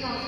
No.